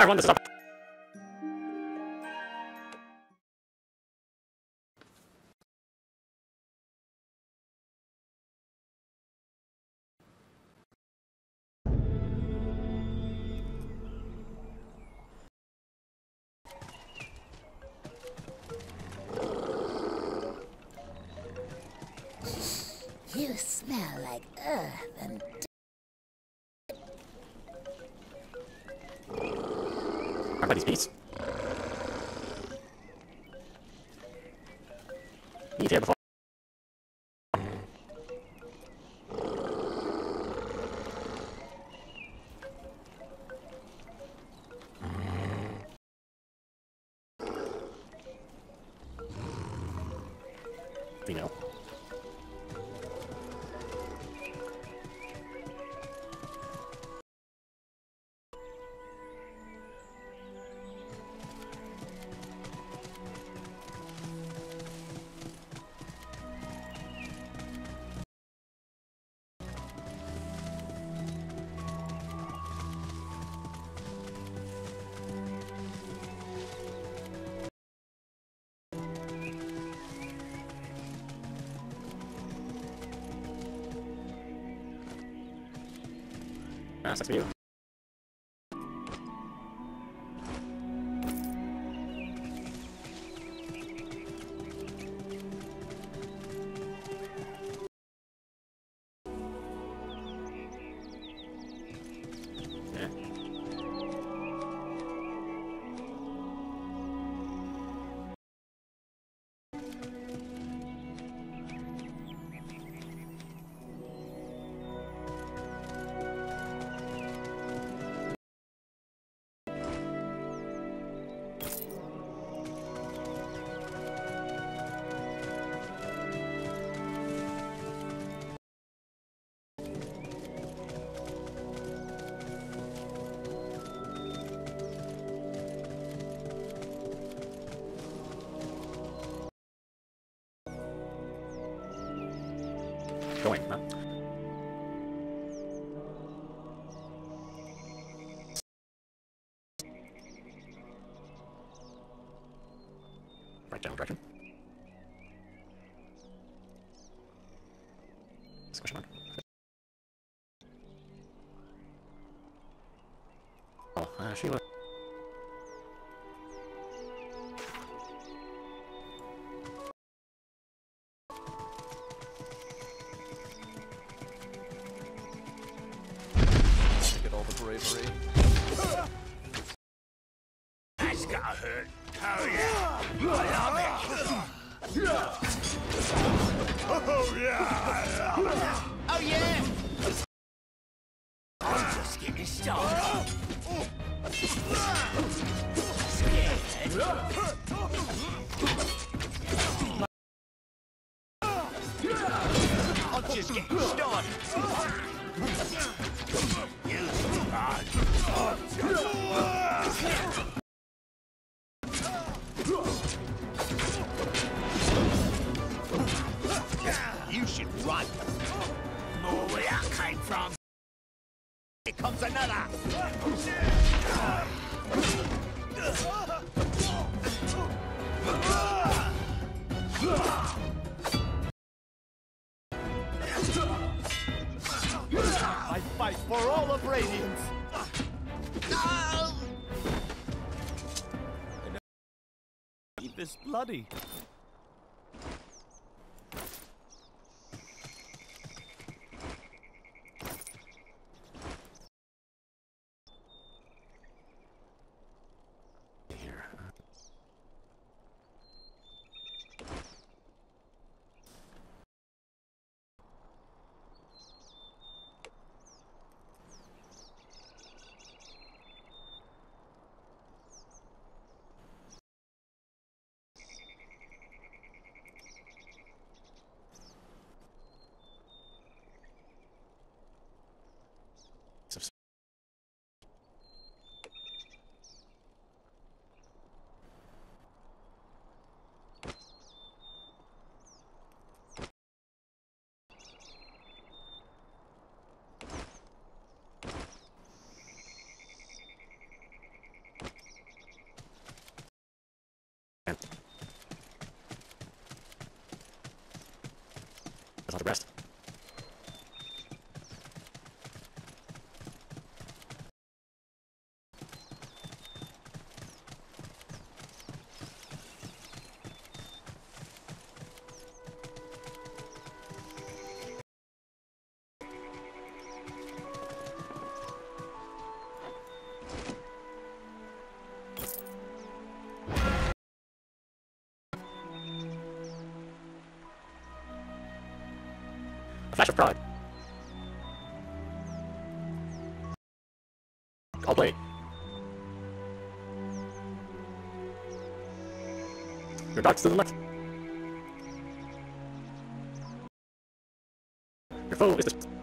I want to stop. Everybody's peace. Be there before. going, huh? this bloody? That's not the rest. A flash of pride. I'll play. Your dog's to the left. Your foe is the...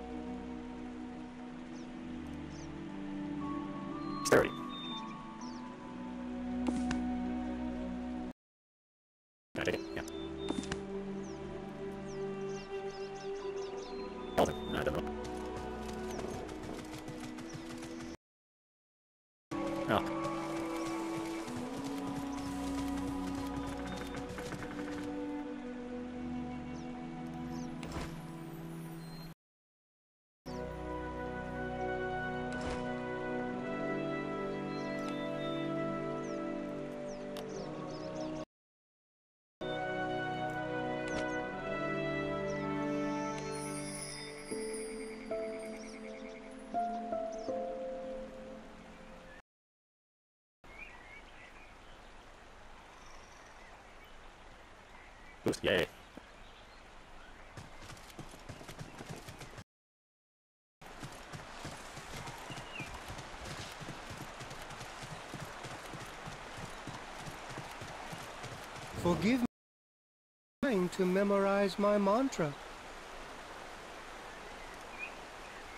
to memorize my mantra.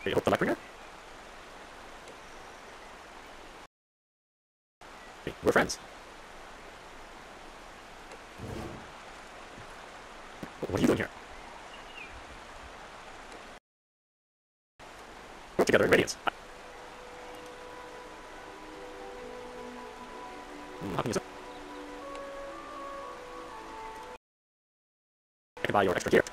Hey, hope the Lightbringer? Hey, we're friends. What are you doing here? Work together in Radiance. Hmm, can you your extra gear.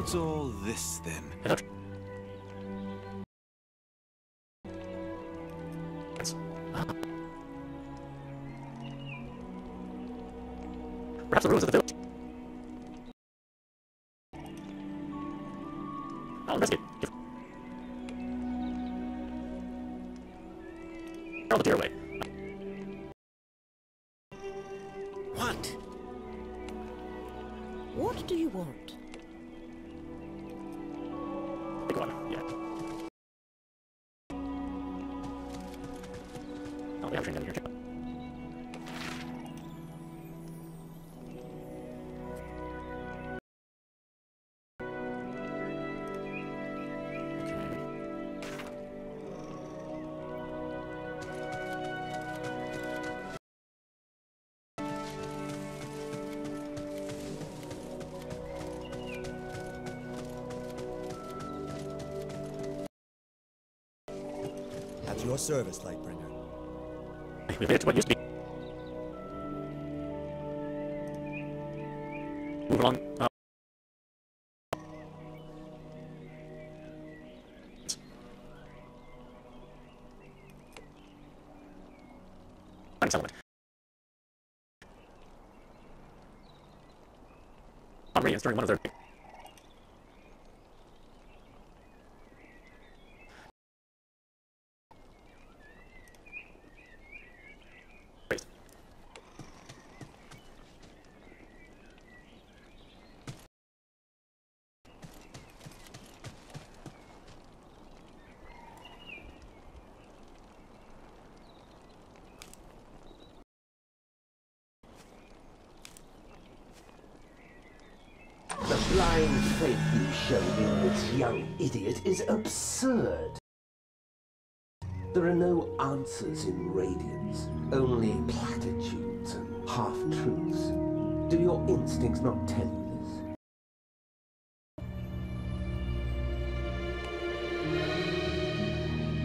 What's all this then? Service, Lightbringer. What used to be. Move along. Uh, settlement. Pomeranians during one of their Wait. The blind faith you showed in this young idiot is absurd. There are no answers in Radiance, only platitudes and half-truths. Do your instincts not tell you this?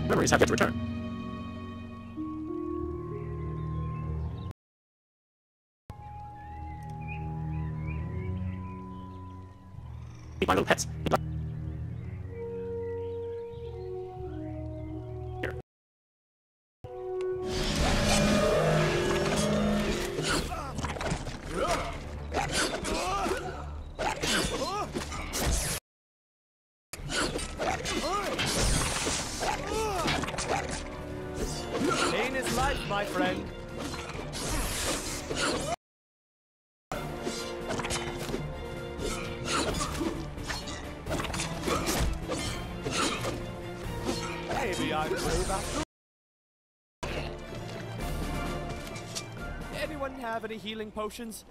Memories have yet to return. My little pets. Anyone have any healing potions?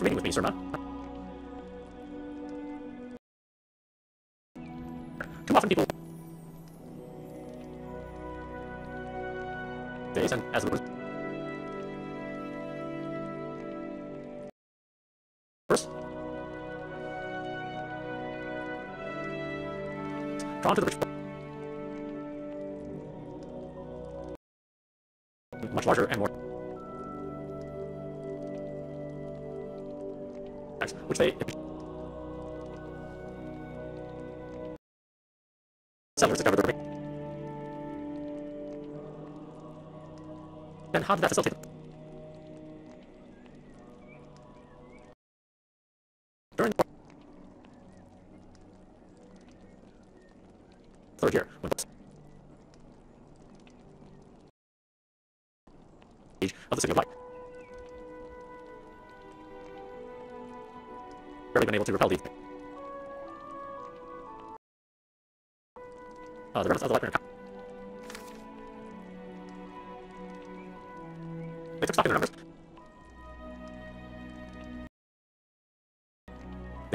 Remain with me, sir, ma. Too often people... Days and as the Then how did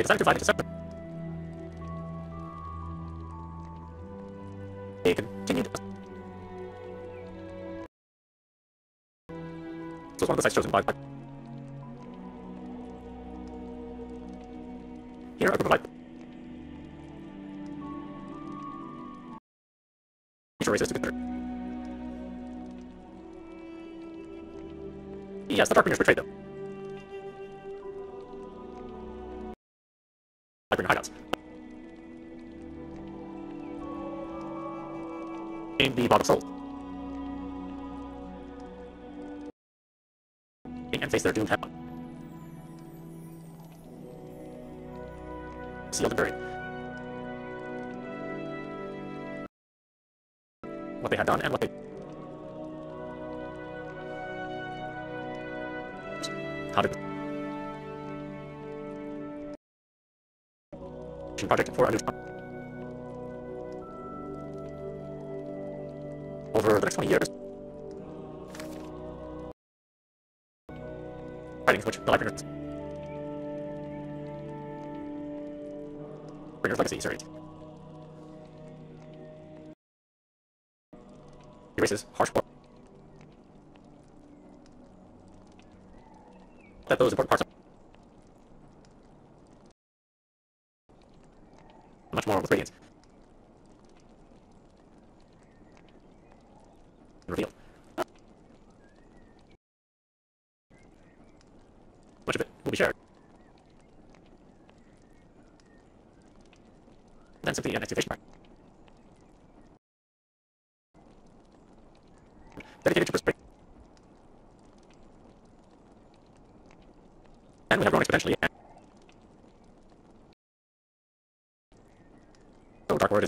They decided to separate. They continued. So it's one of the sites chosen by. Lightbringer hideouts. In the Bog of Souls. And face their doomed head. Sealed and buried. What they had done and what they 400 over the next 20 years. Writings which the librarians, Bringer's Legacy series. Erases harsh that those important parts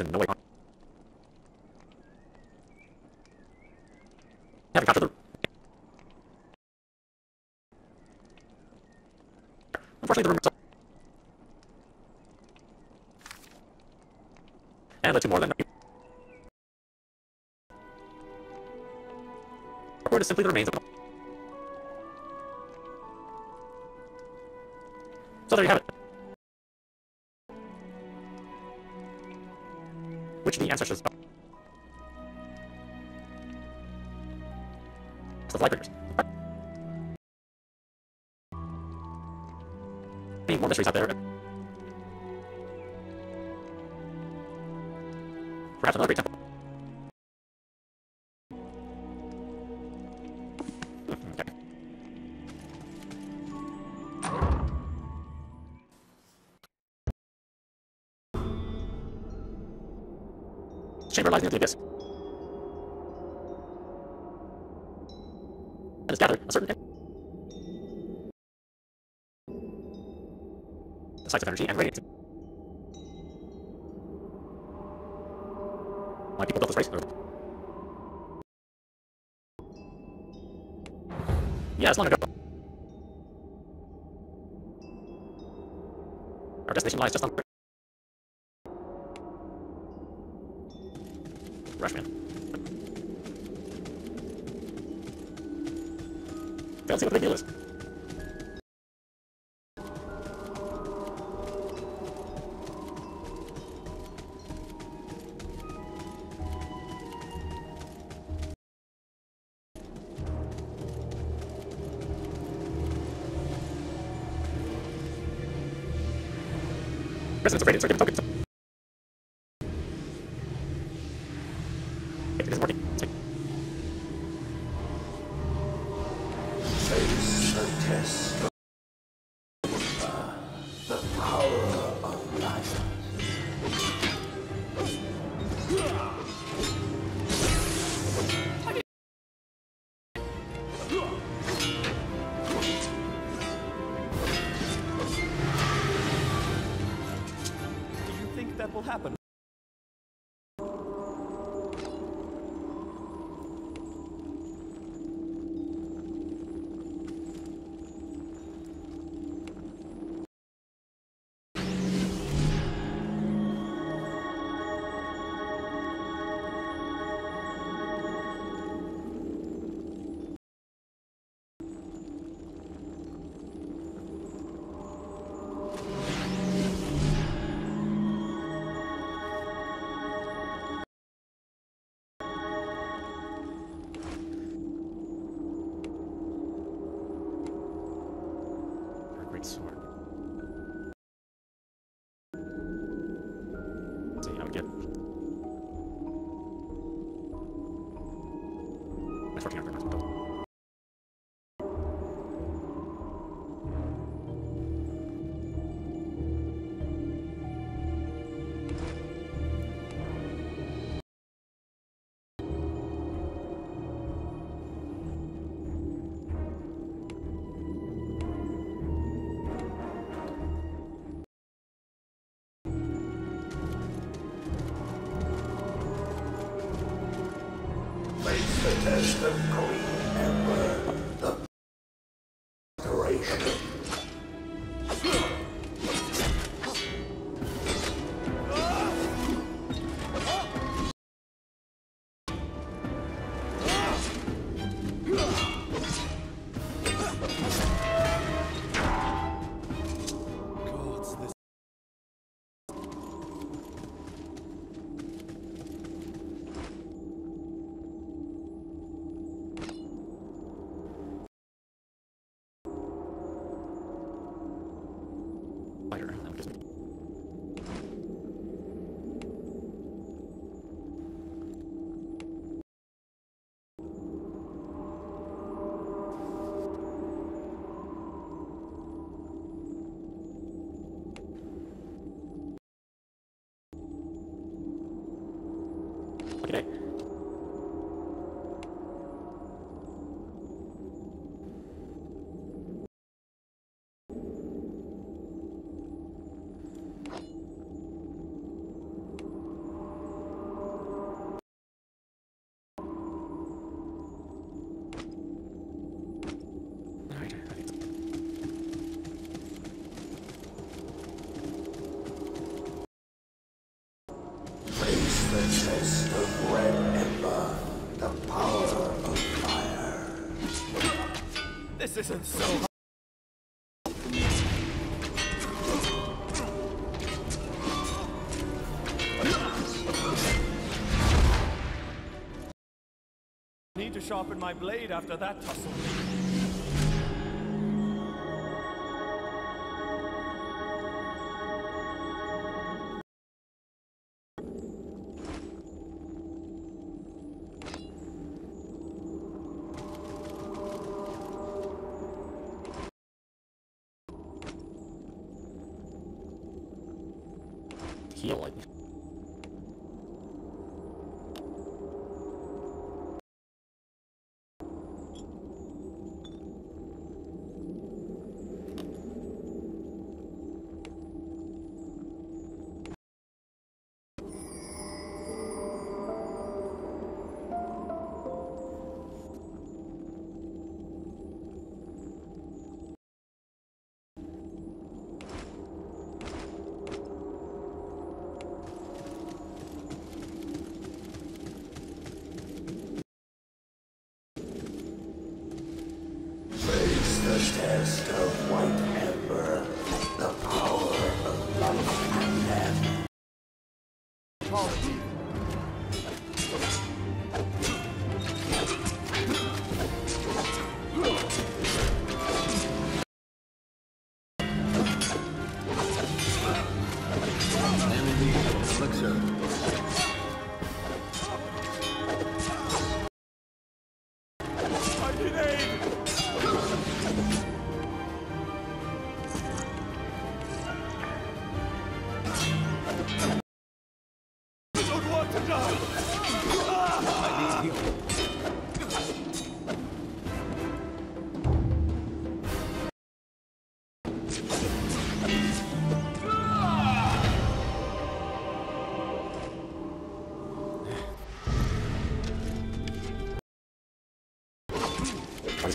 is in no way. Having the... Unfortunately, the rumor... And led to more than... Lord is simply the remains of... So there you have it. Which the ancestors of the Lightbringers. Any more mysteries out there? Perhaps another great temple. Chamber lies near the abyss. Residents of Radiance are given tokens. test of. Taste of red ember, the power of fire. This isn't so hard. Need to sharpen my blade after that tussle.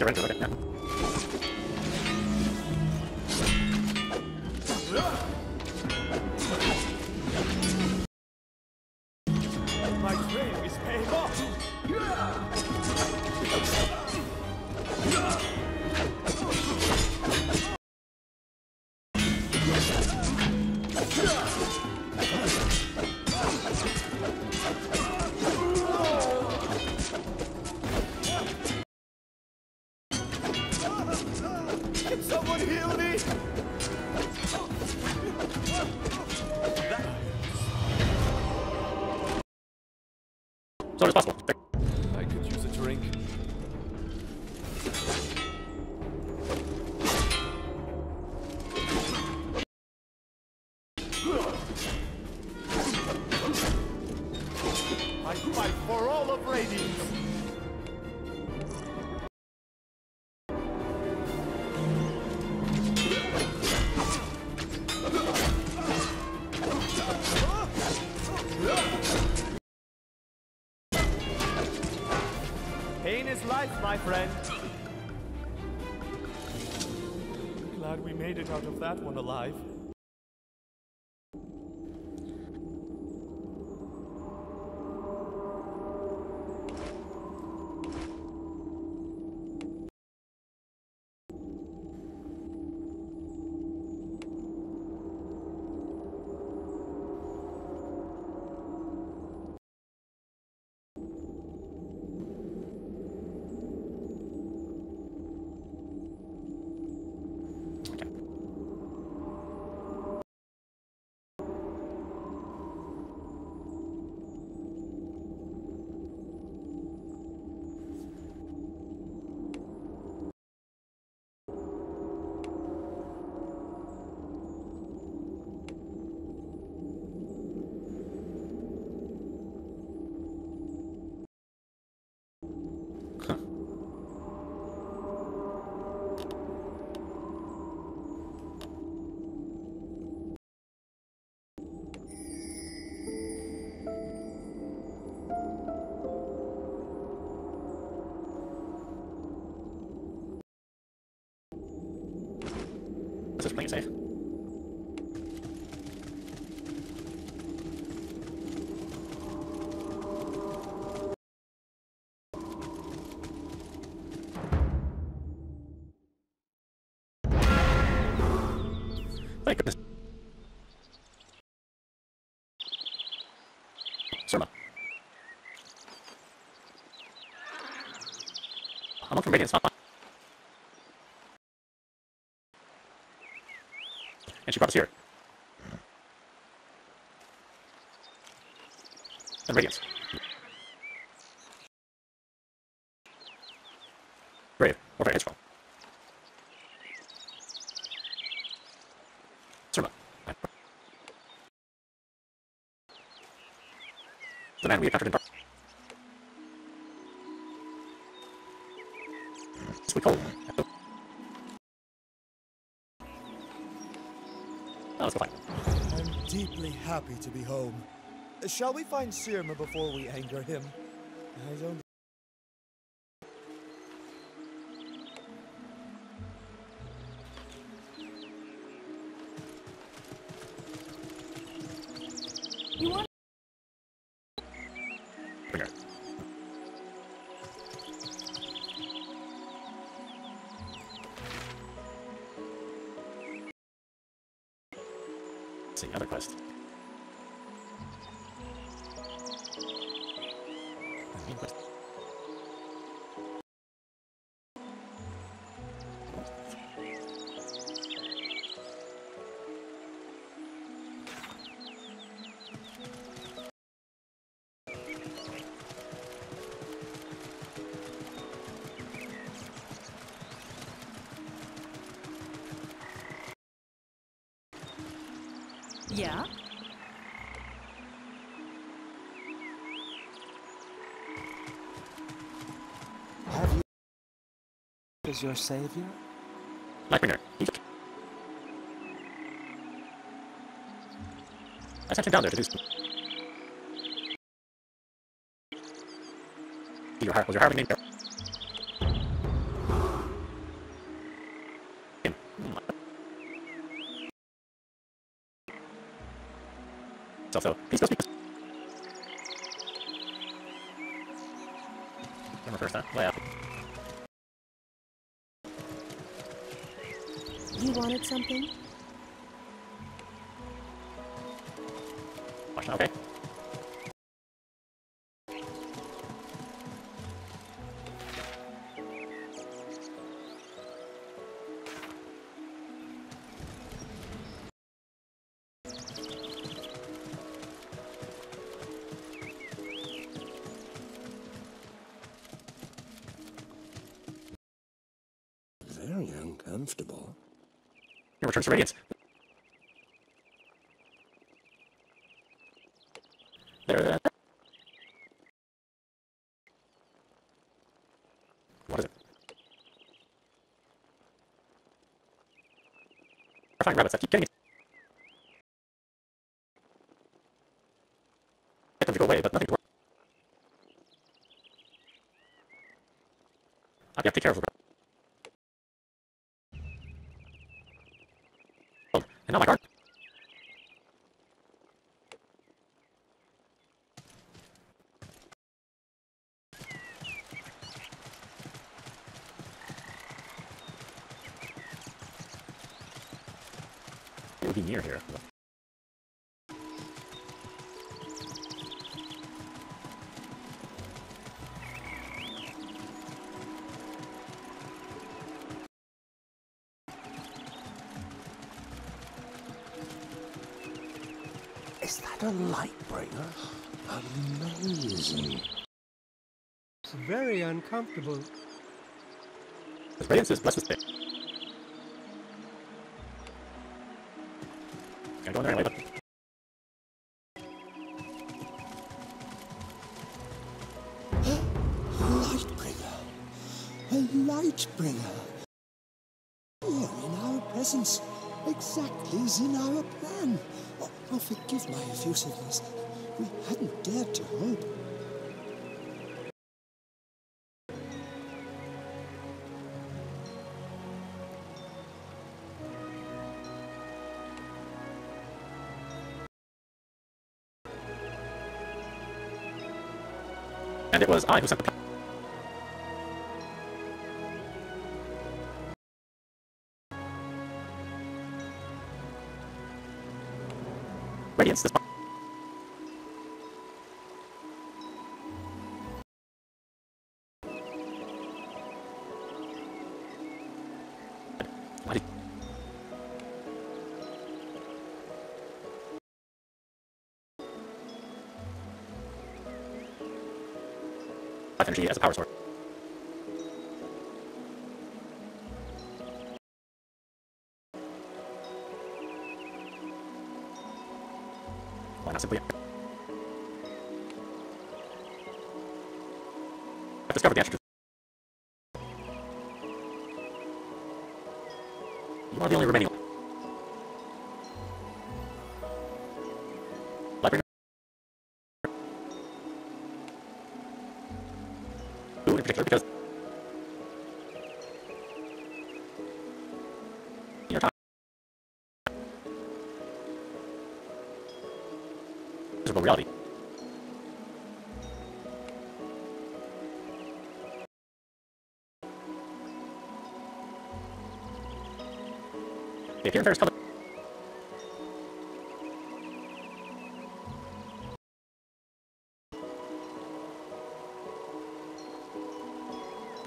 surrender it now. Life, my friend. Glad we made it out of that one alive. Playing it safe. Thank goodness. Surma. I'm on from Radiant's hotline. And she brought us here. And Radiance. Brave. Or very strong. Surma. The man we encountered in happy to be home. Shall we find Sirma before we anger him? I don't. As your savior? Lightbringer. I sent him down there to do some. Your heart was your Your to Radiance. There, uh, what is it? Terrifying rabbits that keep getting me. Get them to go away, but nothing to work. I have to take care of them. Oh, and now my guard. It would be near here. Is that a light bringer? Amazing. It's very uncomfortable. This radiance is blessed with Gonna go in there anyway. Here in our presence, exactly as in our plan. Oh, oh, forgive my effusiveness. We hadn't dared to hope. And it was I who sent the. Life energy as a power source.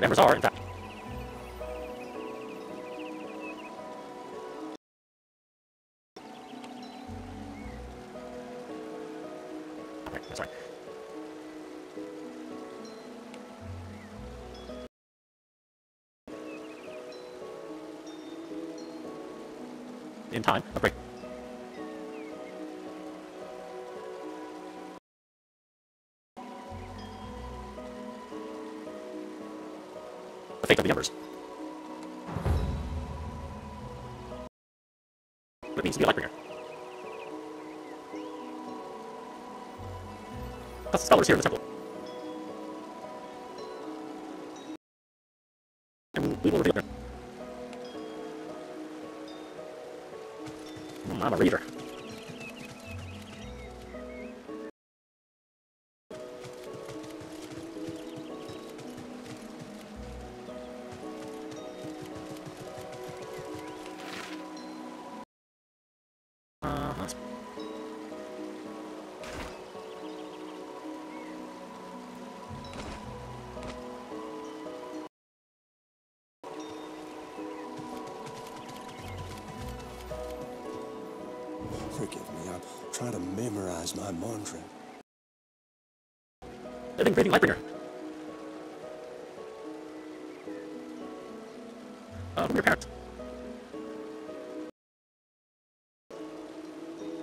But embers are, in fact. In time, a break. Of the. What it means to be a Lightbringer. The scholars here in the temple. And we will reveal them. I'm a reader. Lightning Lightbringer. Uh, from your parents.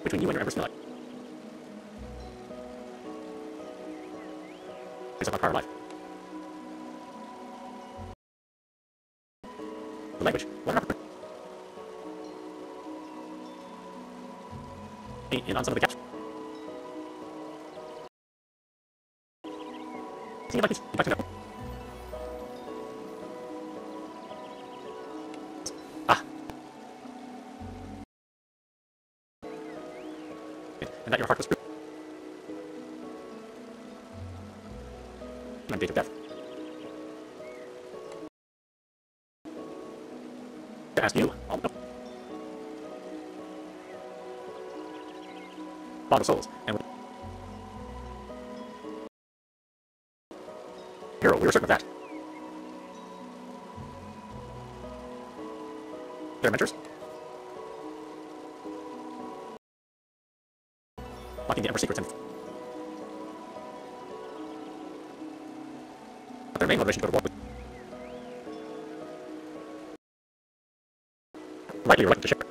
Between you and your Empress Miller. Based on my prior life. The language. What happened? In on some of the. Of souls, and Hero, we were certain of that. Their mentors? Locking the Emperor's secrets and... Their main motivation to go to war with... Rightly reluctant to share.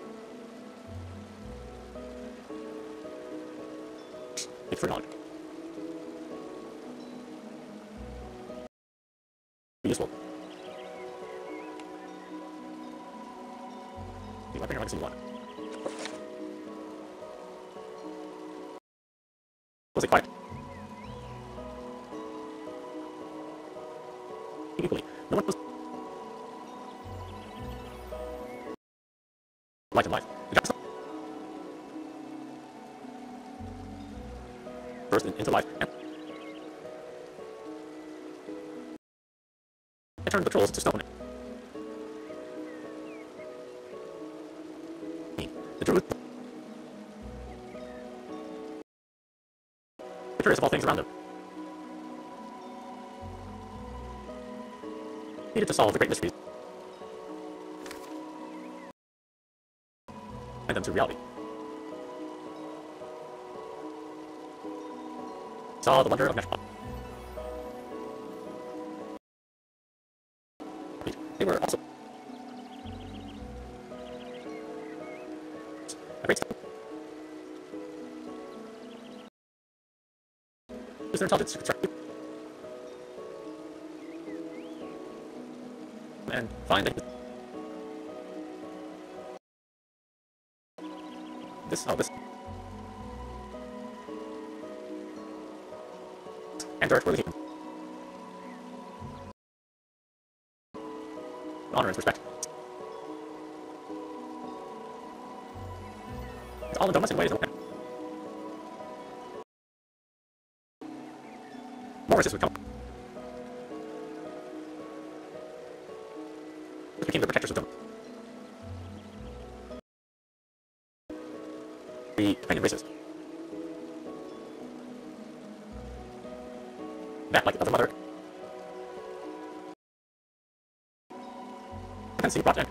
Curious of all things around him. Needed to solve the great mysteries. And them to reality. Saw the wonder of natural. Intelligence construct and find that this oh this and dirt were the heathen. Honor and respect. All in dumbness in ways More resistance would come. This became the protectors of them. The companion races. That, like the mother. And see brought in.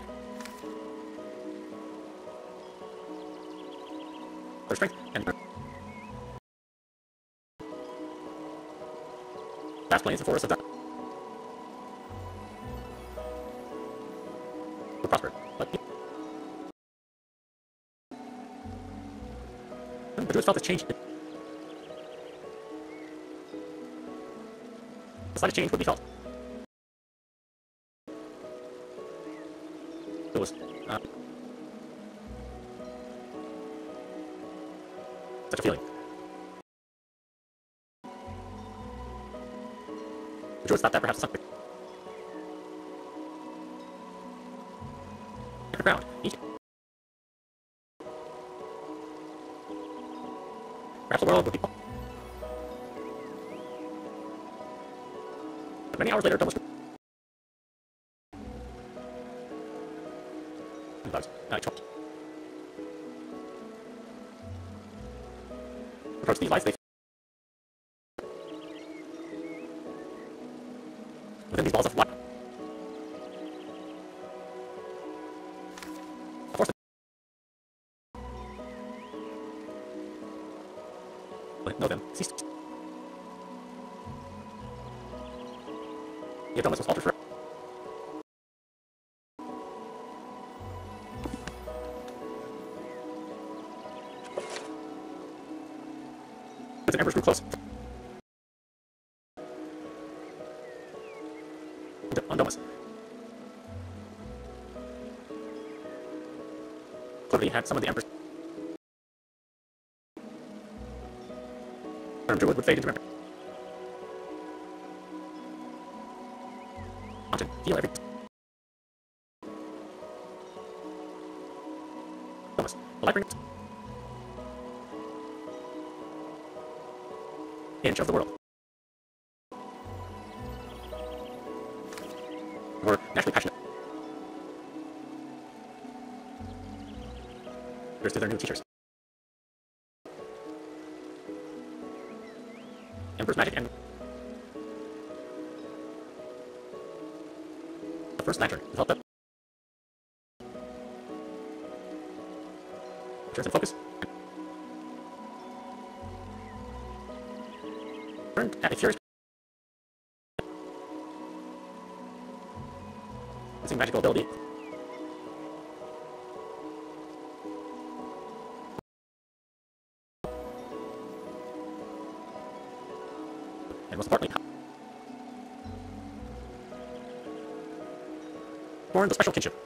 This change. The slightest change would be felt. Many hours later, Dumbledore. Had some of the Emperor's Druid would fade into memory. Often feel every Domus. The Lightbringer. Inch of the world. To their new teachers. Emperor's magic and the first lantern will help them. Turns in focus. Turned at a furious magical ability. Born the special kinship.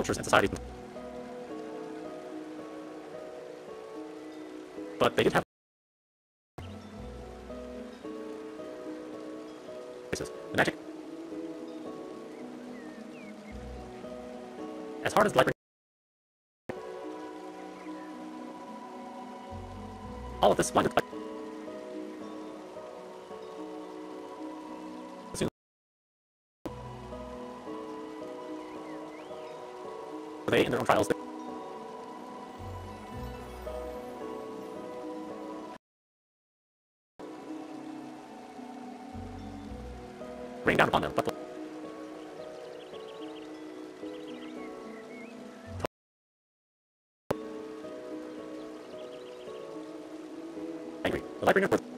Cultures and societies. But they did have places. The magic. As hard as library. All of this blinded own trials, rain down upon them, but angry. The Lightbringer was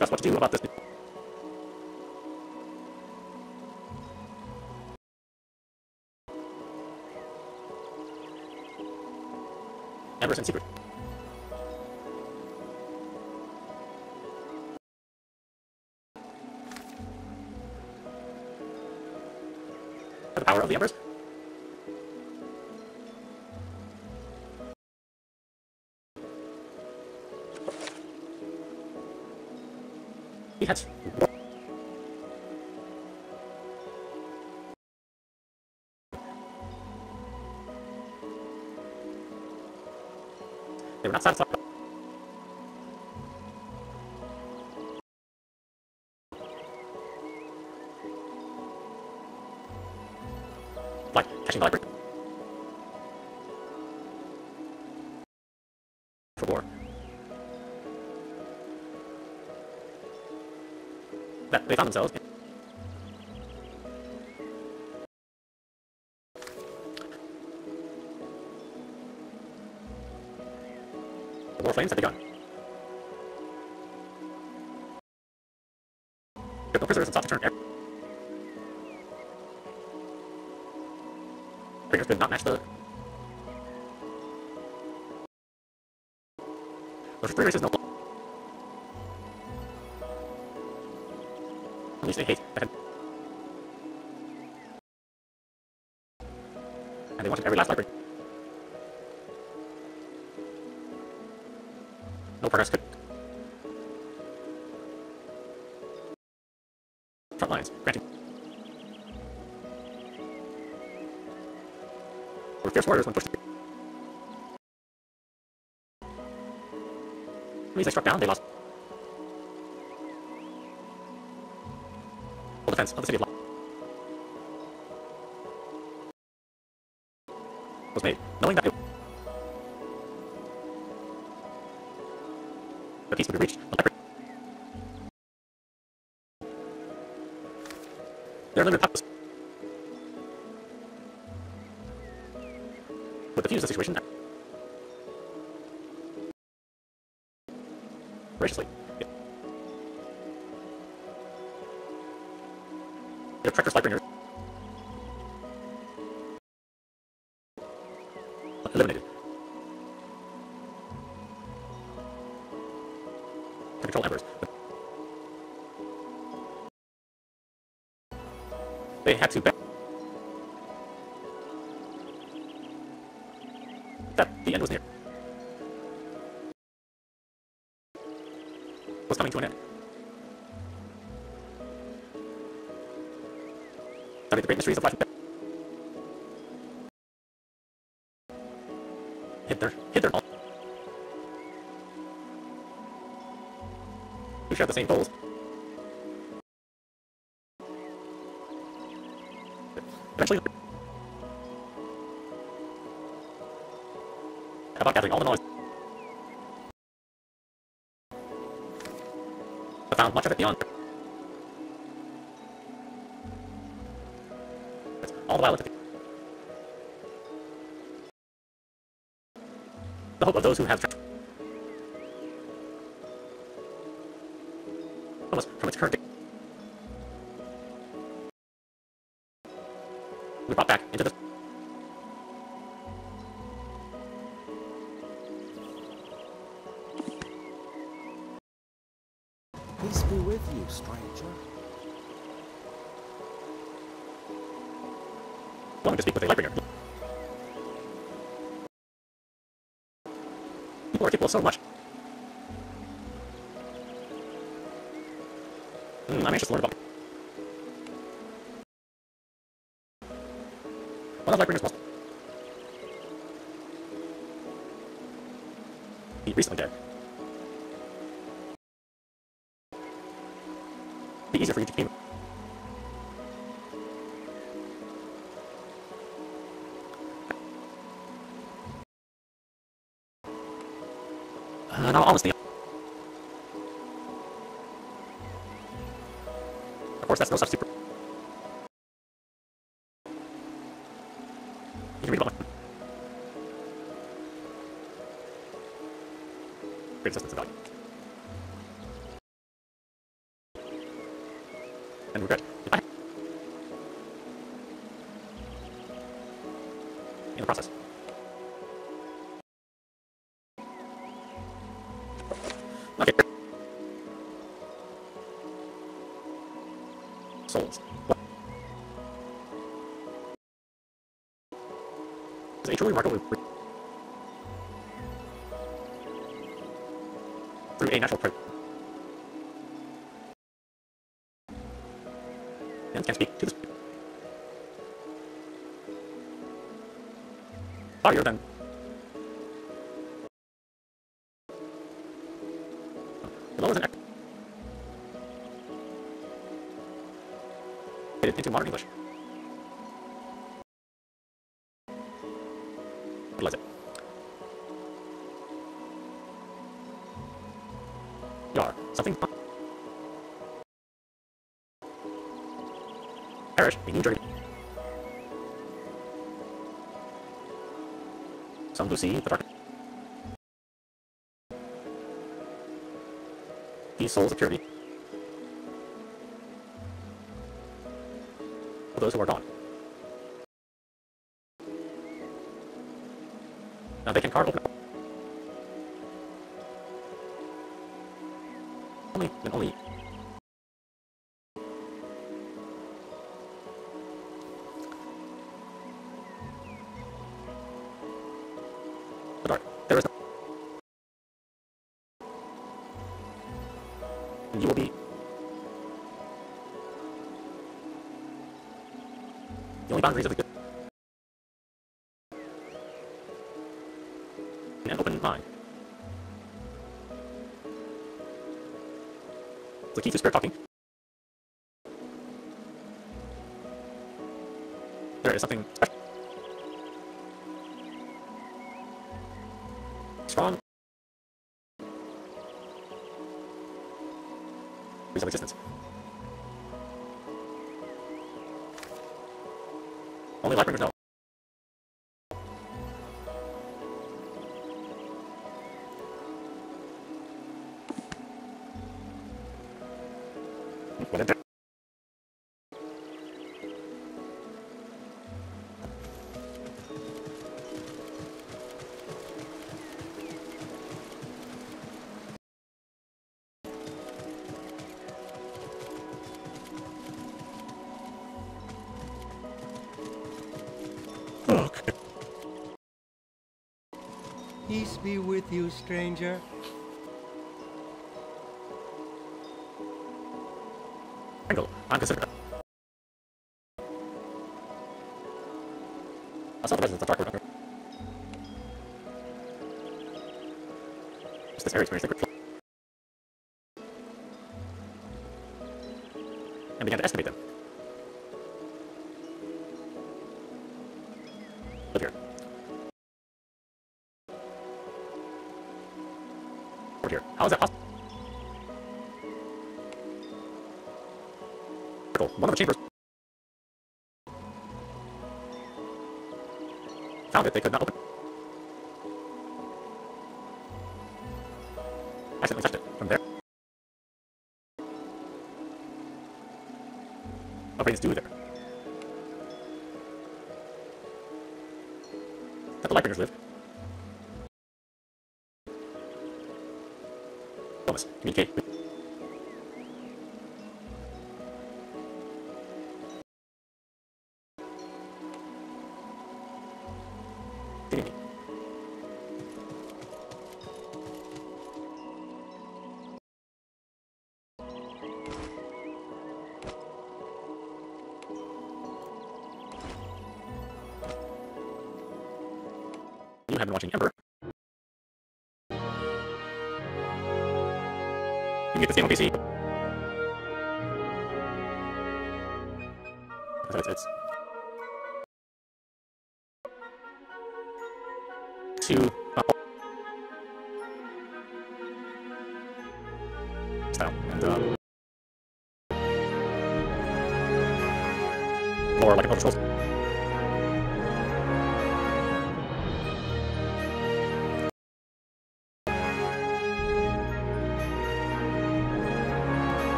discuss what to do about this. Embers in secret. They found themselves The war flames had begun. No prisoners and sought to turn. Bringers could not match the. Least they hate. And they wanted every last library. No progress could. Front lines, granting. Were fierce warriors when pushed. Enemies they struck down, they lost. Defense of the city of Lo- had to bet that the end was near. Was coming to an end. Study the great mysteries of life their, hid their all. Who shared the same goals. Eventually, about gathering all the noise? I found much of it beyond. All the while, it the hope of those who have so much. Uh, now, honestly, of course, that's no super. You can read about my great of value. And regret. Truly remarkable through a natural pro- and can speak to this. Higher than lower than it into modern English. See the dark. These souls of. For those who are gone. You will be. The only boundaries of the good. An open mind. The key to spirit talking. There is something. you, stranger? I'm over here. How is that possible? One of the chambers found it, they could not open